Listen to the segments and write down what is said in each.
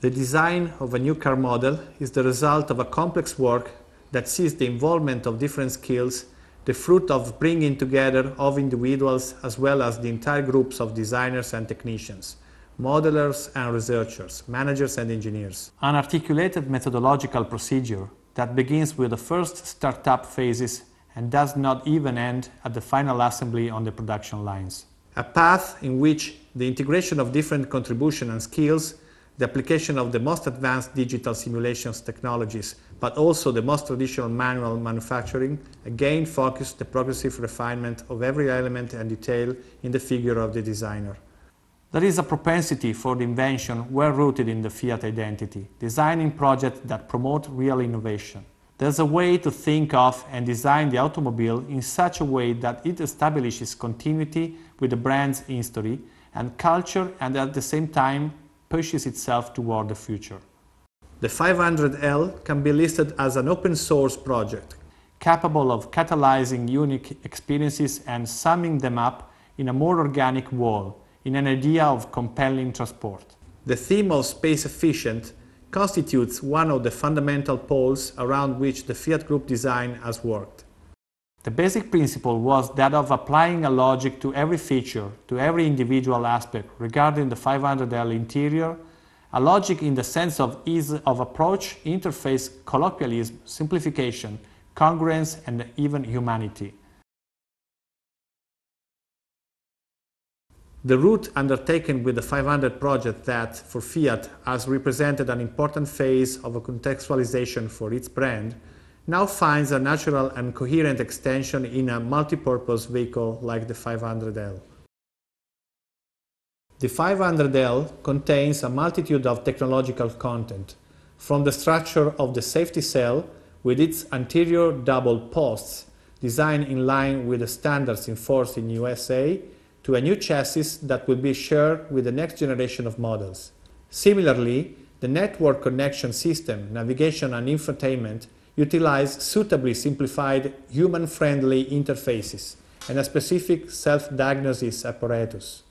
The design of a new car model is the result of a complex work that sees the involvement of different skills, the fruit of bringing together of individuals as well as the entire groups of designers and technicians, modelers and researchers, managers and engineers. An articulated methodological procedure that begins with the first startup phases and does not even end at the final assembly on the production lines. A path in which the integration of different contributions and skills the application of the most advanced digital simulations technologies, but also the most traditional manual manufacturing, again focus the progressive refinement of every element and detail in the figure of the designer. There is a propensity for the invention well rooted in the Fiat identity, designing projects that promote real innovation. There's a way to think of and design the automobile in such a way that it establishes continuity with the brand's history and culture and at the same time pushes itself toward the future. The 500L can be listed as an open source project, capable of catalyzing unique experiences and summing them up in a more organic whole, in an idea of compelling transport. The theme of space efficient constitutes one of the fundamental poles around which the Fiat Group design has worked. The basic principle was that of applying a logic to every feature, to every individual aspect regarding the 500L interior, a logic in the sense of ease of approach, interface, colloquialism, simplification, congruence, and even humanity. The route undertaken with the 500 project that, for Fiat, has represented an important phase of a contextualization for its brand now finds a natural and coherent extension in a multi-purpose vehicle like the 500L. The 500L contains a multitude of technological content, from the structure of the safety cell with its anterior double posts, designed in line with the standards enforced in USA, to a new chassis that will be shared with the next generation of models. Similarly, the network connection system, navigation and infotainment utilize suitably simplified human-friendly interfaces and a specific self-diagnosis apparatus.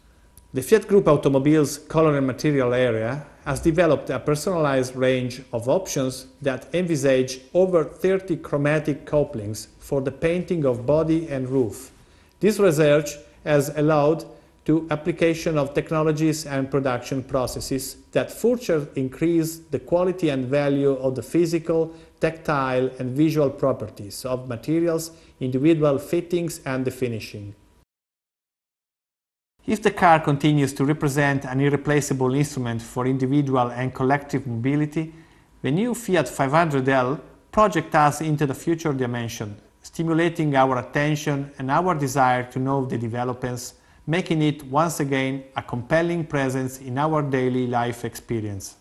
The Fiat Group Automobiles color and material area has developed a personalized range of options that envisage over 30 chromatic couplings for the painting of body and roof. This research has allowed to application of technologies and production processes that further increase the quality and value of the physical, tactile and visual properties of materials, individual fittings and the finishing. If the car continues to represent an irreplaceable instrument for individual and collective mobility, the new Fiat 500L projects us into the future dimension, stimulating our attention and our desire to know the developments making it once again a compelling presence in our daily life experience.